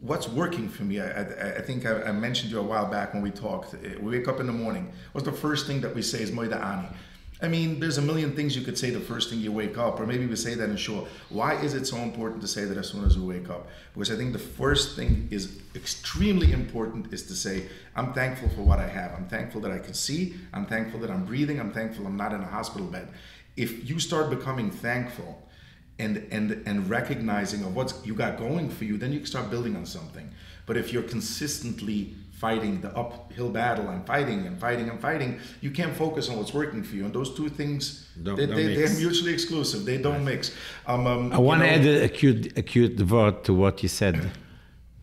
what's working for me. I, I, I think I, I mentioned you a while back when we talked. Uh, We wake up in the morning. What's the first thing that we say is Modeh Ani? I mean, there's a million things you could say the first thing you wake up, or maybe we say that in shul. Why is it so important to say that as soon as we wake up? Because I think the first thing is extremely important is to say, I'm thankful for what I have. I'm thankful that I can see. I'm thankful that I'm breathing. I'm thankful I'm not in a hospital bed. If you start becoming thankful, and and and recognizing of what you got going for you, then you can start building on something. But if you're consistently fighting the uphill battle and fighting and fighting and fighting, you can't focus on what's working for you. And those two things, Don't- they, don't they, they're mutually exclusive. They don't mix. Um, um, I want to add a acute acute word to what you said.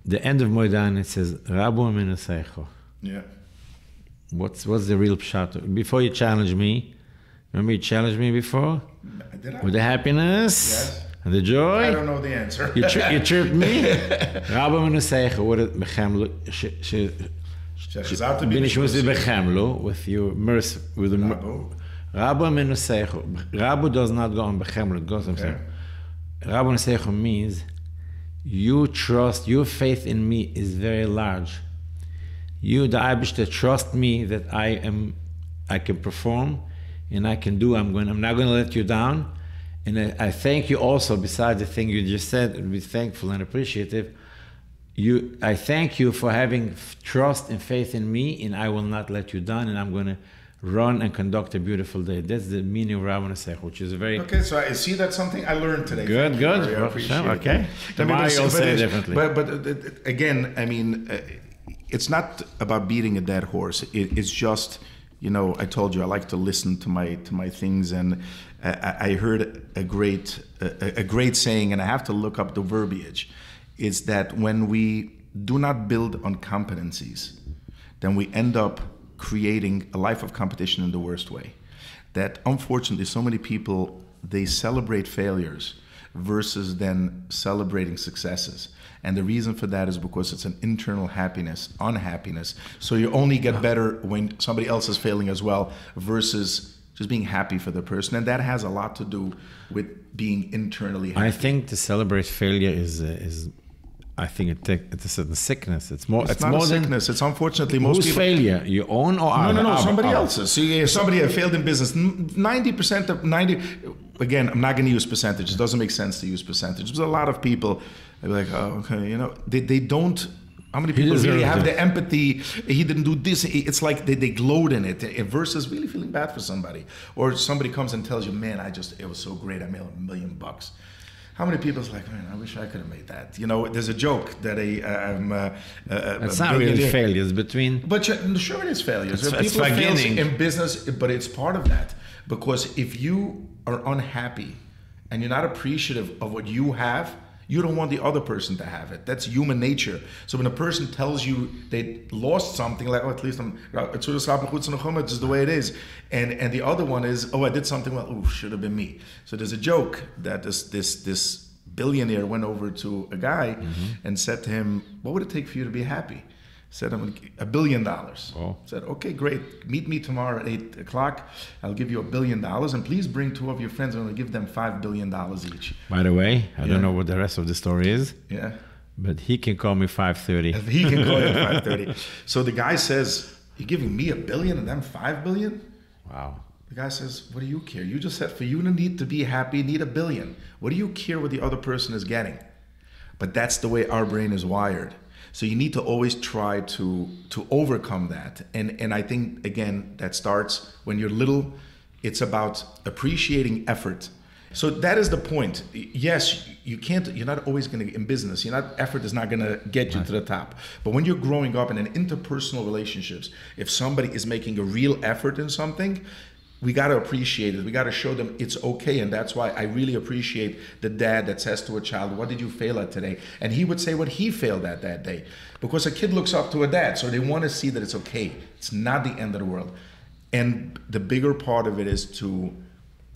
The end of Moedan it says Rabbah Emunasecha. Yeah. What's what's the real shot? Before you challenge me, remember you challenged me before Did I? with the happiness Yes. and the joy? I don't know the answer. You, tri- you tripped me. Rabbah Emunasecha. What it bechamlo? Shechazat to be Bin ich muss bechamlo with your mercy with the Rabu. Rabbah Emunasecha. Rabu does not go on bechamlo. It goes on Okay. Rabbi means you trust, your faith in me is very large. You, the Eibishter, trust me that I am, I can perform and I can do. I'm going. I'm not going to let you down. And I, I thank you also. Besides the thing you just said, be thankful and appreciative. You, I thank you for having trust and faith in me, and I will not let you down. And I'm going to run and conduct a beautiful day. That's the meaning of Rabbi Nesecho, which is very Okay, so I see that's something I learned today. Good, Thank good. Well, appreciate sure, it. okay. I mean, but- you'll say differently. But but uh, again, I mean, uh, it's not about beating a dead horse. It, it's just, you know, I told you I like to listen to my to my things, and I, I heard a great a, a great saying, and I have to look up the verbiage. Is that when we do not build on competencies, then we end up creating a life of competition in the worst way. That unfortunately, so many people they celebrate failures versus then celebrating successes. And the reason for that is because it's an internal happiness, unhappiness. So you only get better when somebody else is failing as well versus just being happy for the person. And that has a lot to do with being internally happy. I think to celebrate failure is uh, is I think it take, it's a certain sickness. It's more. it's, It's, not more a than sickness. It's unfortunately most whose people. failure your own or No, no, no. other- Somebody other. else's. If somebody had failed in business, ninety percent of ninety. Again, I'm not going to use percentages. It doesn't make sense to use percentages. Because a lot of people are like, oh, okay, you know, they, they don't. How many people really have the empathy? He didn't do this. It's like they, they gloat in it versus really feeling bad for somebody. Or somebody comes and tells you, man, I just, it was so great. I made a million bucks. How many people's like, man, I wish I could have made that. You know, there's a joke that a, um, uh, a, It's not really billionaire- failure. Between. but sure, it is failures. It's- it's People fail in business, but it's part of that. Because if you are unhappy and you're not appreciative of what you have, you don't want the other person to have it. That's human nature. So when a person tells you they lost something, like, oh, at least I'm, it's just the way it is. And and the other one is, oh, I did something well, oh, should have been me. So there's a joke that this this this billionaire went over to a guy mm-hmm. and said to him, what would it take for you to be happy? Said, I'm gonna, a billion dollars. Oh. Said, okay, great. Meet me tomorrow at eight o'clock. I'll give you a billion dollars, and please bring two of your friends. I'm gonna give them five billion dollars each. By the way, I Yeah. don't know what the rest of the story is, Yeah, but he can call me 5:30. he can call you at five thirty. So the guy says, "You're giving me a billion and them five billion? Wow. The guy says, "What do you care? You just said for you to need to be happy, need a billion. What do you care what the other person is getting?" But that's the way our brain is wired. So you need to always try to to overcome that. And and I think again that starts when you're little. It's about appreciating effort. So that is the point. Yes, you can't. You're not always going to in business. You're not. Effort is not going to get you to the top. But when you're growing up in an interpersonal relationships, if somebody is making a real effort in something, we got to appreciate it. We got to show them it's okay. And that's why I really appreciate the dad that says to a child, What did you fail at today? And he would say what he failed at that day. Because a kid looks up to a dad. So they want to see that it's okay. It's not the end of the world. And the bigger part of it is to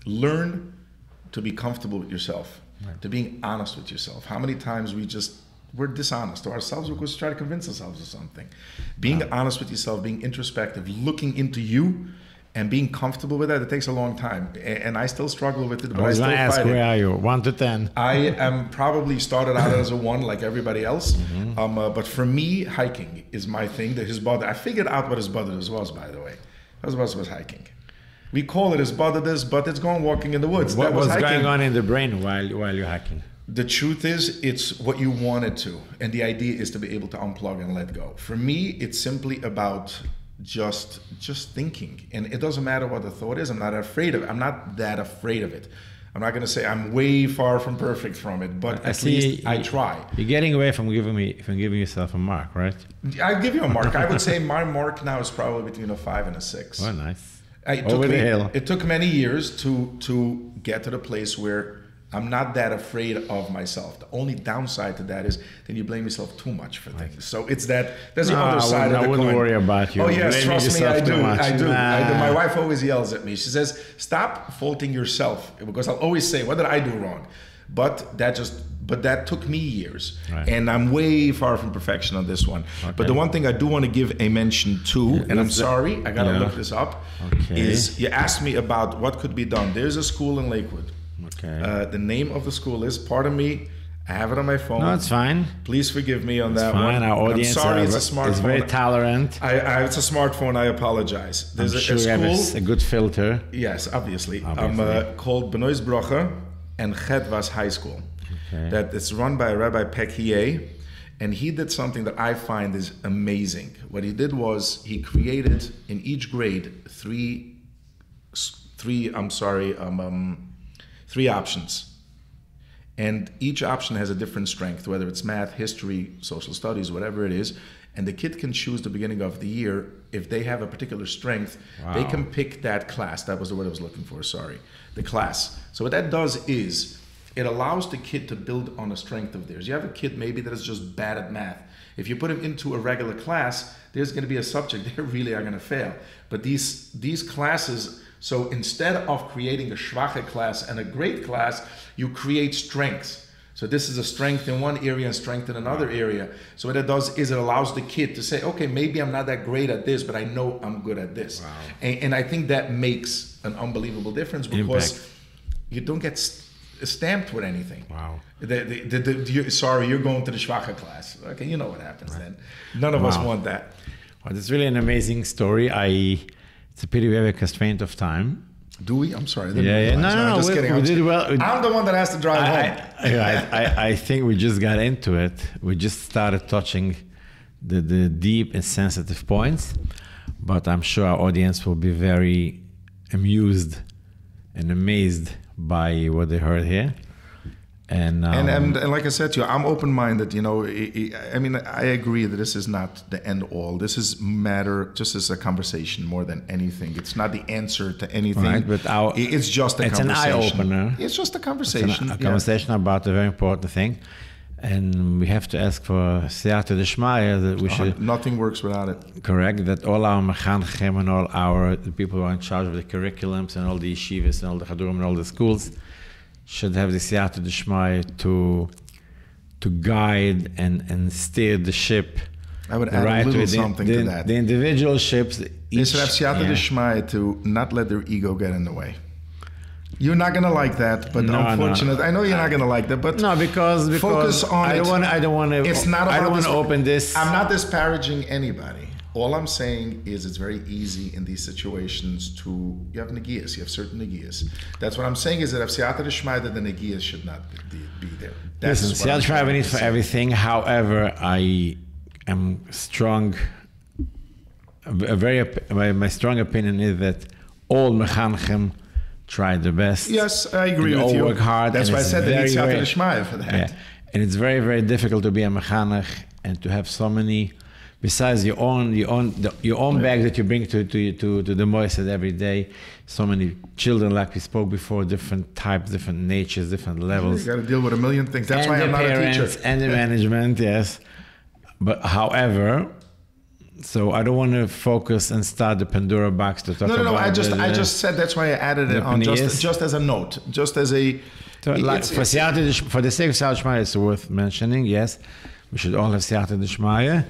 learn to be comfortable with yourself, to being honest with yourself. How many times we just we're dishonest to ourselves because we try to convince ourselves of something. Being honest with yourself, being introspective, looking into you, and being comfortable with that, it takes a long time. And I still struggle with it, but I I, was still gonna ask, fight it. where are you? One to ten. I am probably started out as a one like everybody else. Um, uh, but for me, hiking is my thing. That his brother, I figured out what his brother was, by the way. His brother was hiking. We call it his brother this, but it's going walking in the woods. What that was was going on in the brain while while you're hiking The truth is, it's what you wanted to, and the idea is to be able to unplug and let go. For me, it's simply about just just thinking, and it doesn't matter what the thought is. I'm not afraid of. it. I'm not that afraid of it. I'm not going to say I'm way far from perfect from it, but I at see least I try. You're getting away from giving me from giving yourself a mark, right? I give you a mark. I would say my mark now is probably between a five and a six. Oh, nice. It took Over the me, hill. It took many years to to get to the place where I'm not that afraid of myself. The only downside to that is then you blame yourself too much for things. So it's that there's the No, I other side of the I wouldn't coin. worry about you Oh yes, blaming trust me, I do. I do. I do. My wife always yells at me. She says, "Stop faulting yourself," because I'll always say, "What did I do wrong?" But that just but that took me years, Right. and I'm way far from perfection on this one. But the one thing I do want to give a mention to, and I'm sorry, I gotta Yeah. look this up Okay. is you asked me about what could be done. There's a school in Lakewood. Okay. Uh, the name of the school is, pardon me, I have it on my phone. no, it's fine. Please forgive me on It's that fine. one. Our audience I'm sorry, are, it's a is smartphone. very tolerant. I, I, it's a smartphone. I apologize. I'm There's a, sure a a, school. s- a good filter. yes, obviously. Um, Obviously. uh, called Benois Broche and Chedvas High School. Okay. That it's run by Rabbi Pekier, and he did something that I find is amazing. What he did was he created in each grade three, three. I'm sorry, um, um, three options, and each option has a different strength, whether it's math, history, social studies, whatever it is. And the kid can choose the beginning of the year if they have a particular strength. They can pick that class. That was the word I was looking for. Sorry, the class. So what that does is it allows the kid to build on a strength of theirs. You have a kid maybe that is just bad at math. If you put him into a regular class, there's going to be a subject they really are going to fail. But these these classes So instead of creating a schwache class and a great class, you create strengths. So this is a strength in one area and strength in another area. So what it does is it allows the kid to say, okay, maybe I'm not that great at this, but I know I'm good at this. Wow. And, and I think that makes an unbelievable difference because Impact. you don't get st- stamped with anything. Wow. The, the, the, the, you sorry, you're going to the Schwache class. Okay, you know what happens then. None of us want that. Well, it's really an amazing story. I it's a pity we have a constraint of time. Do we? I'm sorry. Yeah, yeah. No, no, no, just we- kidding. we I'm did well. I'm the one that has to drive I, home. I, I, I, I think we just got into it. We just started touching the, the deep and sensitive points, but I'm sure our audience will be very amused and amazed by what they heard here. And, um, and, and and like I said to you, I'm open-minded. You know, I, mean, I agree that this is not the end all. This is matter just as a conversation more than anything. It's not the answer to anything. Right, but our- it's just a it's an eye-opener. It's just a conversation. an- a yeah. conversation about a very important thing. And we have to ask for Siyata Deshmaya that we should Nothing works without it. correct that all our mechanchim and all our the people who are in charge of the curriculums and all the yeshivas and all the chadurim and all the schools should have the siyata d'shmaya to to guide and and steer the ship. I would add a right little way. The- something the, to that. The individual ships. They each- should have Siyata yeah. To not let their ego get in the way. You're not gonna like that, but No, no. unfortunately, I know you're not gonna like that. But No, because because Focus on I don't want. I don't want to. It's not I don't want to open this. I'm not disparaging anybody. All I'm saying is it's very easy in these situations to you have negias, you have certain negias. That's what I'm saying is that if Siyata Deshmaya, that the negias should not be, be there. That's Listen, what I'm Siyat trying Shmaya needs for everything. However, I am strong. A very my, my strong opinion is that all mechanchim try their best. Yes, I agree with all you. work hard. That's why I it's said they need very, Siyata very- for that. Yeah. And it's very, very difficult to be a mechanech and to have so many, besides your own, your own, the, your own bag that you bring to to to, to the moiset every day. So many children, like we spoke before, different types, different natures, different levels You got to deal with a million things. That's and why I'm not a teacher. and the management, yes. But however, so I don't want to focus and start the Pandora box to talk No, no, about. no. I just, the, I just said that's why I added it on just, just as a note, just as a. so, like, it's- for it's- for the sake of D'Shmaya, it's worth mentioning. Yes, we should all have Siyata D'Shmaya,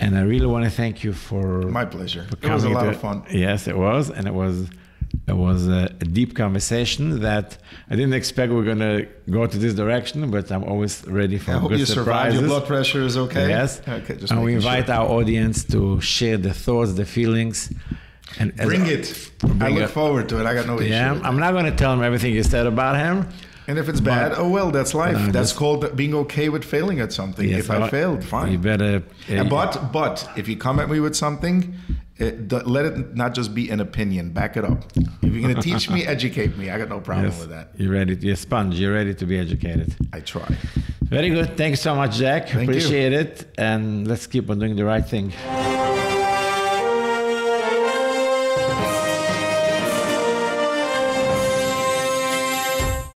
and I really want to thank you for My pleasure. for It was a lot to- of fun. Yes, it was, and it was it was a, a deep conversation that I didn't expect we are going to go to this direction, but I'm always ready for I hope good you survived. surprises. Your blood pressure is okay. Yes. Okay. Just and we making sure. invite our audience to share the thoughts, the feelings. And Bring it. I look it. forward to it. I got no issue. Yeah, I'm not going to tell him everything you said about him. And if it's bad, oh well, that's life. Uh, that's that's- called being okay with failing at something. Yes, if I well, failed, You better. Uh, but but if you come at me with something, uh, d- let it not just be an opinion. Back it up. If you're gonna teach me, educate me. I got no problem yes, with that. You're ready. You're a sponge. You're ready to be educated. I try. Very good. Thank you so much, Jack. Thank you. Appreciate it. And let's keep on doing the right thing.